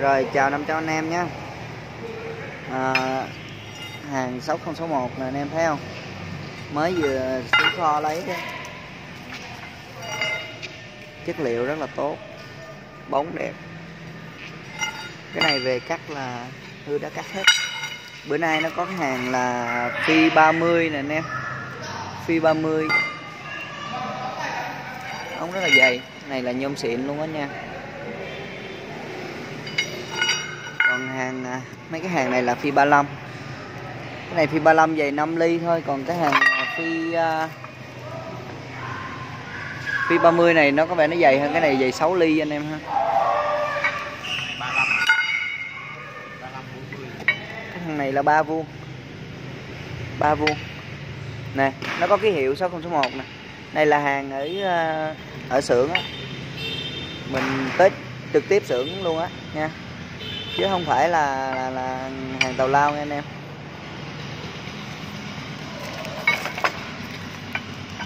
Rồi chào 500 anh em nhé. À, Hàng 6061 nè anh em thấy không? Mới vừa xuống kho lấy đấy Chất liệu rất là tốt Bóng đẹp. Cái này về cắt là Hư đã cắt hết. Bữa nay nó có cái hàng là Phi 30 nè anh em. Phi 30 Ống rất là dày. Này là nhôm xịn luôn á nha còn hàng à, mấy cái hàng này là phi 35 cái này phi 35 dày 5 ly thôi còn cái hàng phi uh, phi 30 này nó có vẻ nó dày hơn cái này dày 6 ly anh em ha. Cái thằng này là 3 vuông. 3 vuông. Nè nó có ký hiệu 6061 nè. Đây là hàng ở à, ở xưởng á. Mình tới trực tiếp xưởng luôn á nha chứ không phải là, là là hàng tàu lao nha anh em.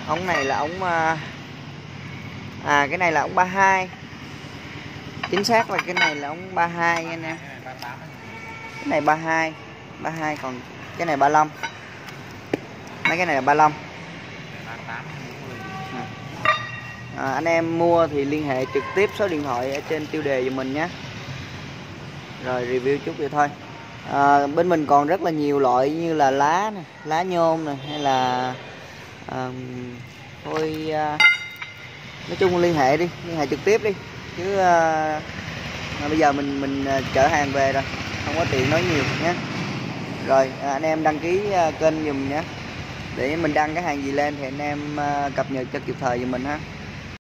Ống này là ống à, à cái này là ống 32 chính xác là cái này là ống 32 nha anh em. Cái này 32 32 còn cái này 35 mấy cái này là 35 à, à, anh em mua thì liên hệ trực tiếp số điện thoại ở trên tiêu đề giùm mình nhé rồi review chút vậy thôi. À, bên mình còn rất là nhiều loại như là lá này, lá nhôm này hay là um, thôi uh, nói chung liên hệ đi liên hệ trực tiếp đi. Chứ à, bây giờ mình mình à, chở hàng về rồi không có tiện nói nhiều nhé rồi à, anh em đăng ký à, kênh dùm nhé để mình đăng cái hàng gì lên thì anh em cập nhật cho kịp thời giùm mình ha.